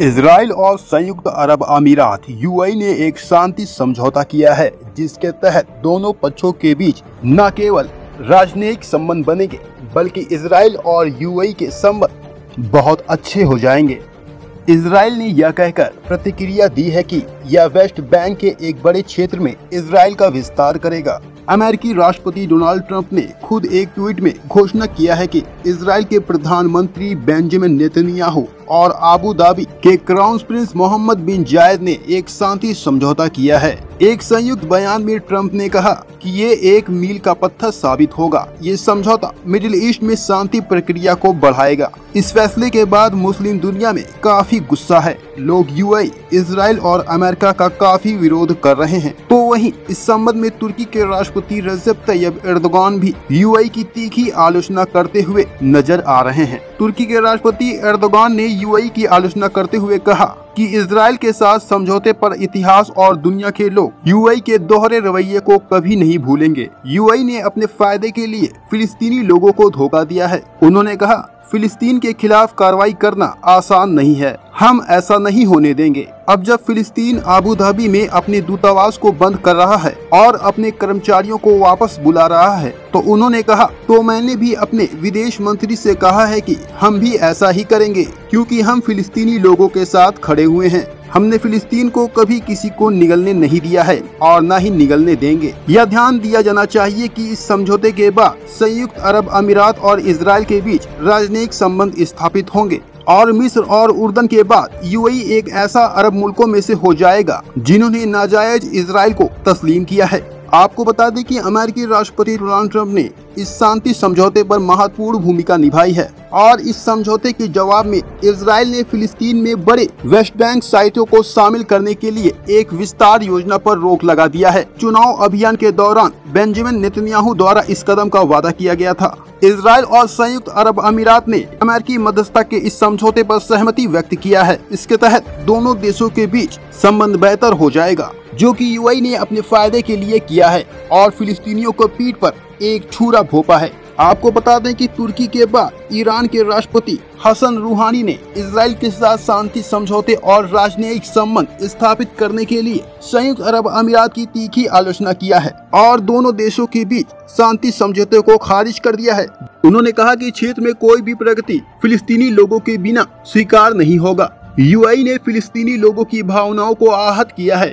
Israel और संयुक्त अरब अमीरात, यूएई ने एक शांति समझौता किया है, जिसके तहत दोनों पक्षों के बीच न केवल राजनयिक संबंध बनेंगे, बल्कि इसराइल और यूएई के संबंध बहुत अच्छे हो जाएँगे। इसराइल ने यह कहकर प्रतिक्रिया दी है कि यह वेस्ट बैंक के एक बड़े क्षेत्र में इसराइल का विस्तार करेगा। अमेरिकी राष्ट्रपति डोनाल्ड ट्रंप ने खुद एक ट्वीट में घोषणा किया है कि इसराइल के प्रधानमंत्री बेंजामिन नेतन्याहू और आबू धाबी के crown prince Mohammed bin Zayed ने एक शांति समझौता किया है। एक संयुक्त बयान में ट्रंप ने कहा कि ये एक मील का पत्थर साबित होगा। ये समझौता मिडिल ईस्ट में शांति प्रक्रिया को बढ़ाएगा। इस फैसले के बाद मुस्लिम दुनिया में काफ़ी गुस्सा है। लोग यूएई इसराइल और अमेरिका का काफ़ी विरोध कर रहे हैं। तो वहीं इस संबंध में तुर्की के राष्ट्रपति रजब तैयब एर्दोगान भी यूएई की तीखी आलोचना करते हुए नज़र आ रहे हैं। तुर्की के राष्ट्रपति एर्दोगान ने यूएई की आलोचना करते हुए कहा कि इसराइल के साथ समझौते पर इतिहास और दुनिया के लोग यूएई के दोहरे रवैये को कभी नहीं भूलेंगे। यूएई ने अपने फ़ायदे के लिए फिलिस्तीनी लोगों को धोखा दिया है। उन्होंने कहा फिलिस्तीन के खिलाफ कार्रवाई करना आसान नहीं है। हम ऐसा नहीं होने देंगे। अब जब फिलिस्तीन आबू धाबी में अपने दूतावास को बंद कर रहा है और अपने कर्मचारियों को वापस बुला रहा है तो उन्होंने कहा तो मैंने भी अपने विदेश मंत्री से कहा है कि हम भी ऐसा ही करेंगे, क्योंकि हम फिलिस्तीनी लोगों के साथ खड़े हुए हैं। हमने फिलिस्तीन को कभी किसी को निगलने नहीं दिया है और न ही निगलने देंगे। यह ध्यान दिया जाना चाहिए कि इस समझौते के बाद संयुक्त अरब अमीरात और इसराइल के बीच राजनयिक संबंध स्थापित होंगे और मिस्र और उर्दन के बाद यूएई एक ऐसा अरब मुल्कों में से हो जाएगा जिन्होंने नाजायज इसराइल को तस्लीम किया है। आपको बता दें कि अमेरिकी राष्ट्रपति डोनाल्ड ट्रंप ने इस शांति समझौते पर महत्वपूर्ण भूमिका निभाई है और इस समझौते के जवाब में इसराइल ने फिलिस्तीन में बड़े वेस्ट बैंक साइटों को शामिल करने के लिए एक विस्तार योजना पर रोक लगा दिया है। चुनाव अभियान के दौरान बेंजामिन नेतन्याहू द्वारा इस कदम का वादा किया गया था। इसराइल और संयुक्त अरब अमीरात ने अमेरिकी मध्यस्थता के इस समझौते पर सहमति व्यक्त किया है। इसके तहत दोनों देशों के बीच संबंध बेहतर हो जाएगा। जो कि यूएई ने अपने फ़ायदे के लिए किया है और फिलिस्तीनियों को पीठ पर एक छुरा भोपा है। आपको बता दें कि तुर्की के बाद ईरान के राष्ट्रपति हसन रूहानी ने इसराइल के साथ शांति, समझौते और राजनयिक संबंध स्थापित करने के लिए संयुक्त अरब अमीरात की तीखी आलोचना किया है और दोनों देशों के बीच शांति, समझौते को खारिज कर दिया है। उन्होंने कहा कि क्षेत्र में कोई भी प्रगति फिलिस्तीनी लोगों के बिना स्वीकार नहीं होगा। यूआई ने फिलिस्तीनी लोगों की भावनाओं को आहत किया है।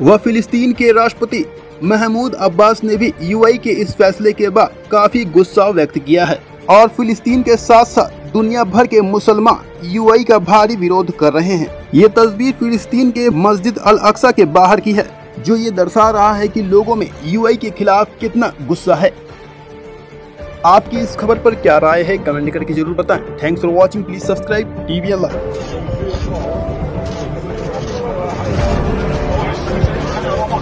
वह फिलिस्तीन के राष्ट्रपति महमूद अब्बास ने भी यूएई के इस फैसले के बाद काफ़ी गुस्सा व्यक्त किया है और फिलिस्तीन के साथ साथ दुनिया भर के मुसलमान यूएई का भारी विरोध कर रहे हैं। ये तस्वीर फिलिस्तीन के मस्जिद अल अक्सा के बाहर की है, जो ये दर्शा रहा है कि लोगों में यूएई के खिलाफ कितना गुस्सा है। आपकी इस खबर पर क्या राय है, कमेंट करके ज़रूर बताएँ। Thanks for watching please subscribe TV Allah